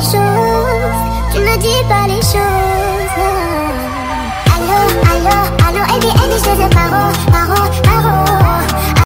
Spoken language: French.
les choses, tu ne dis pas les choses.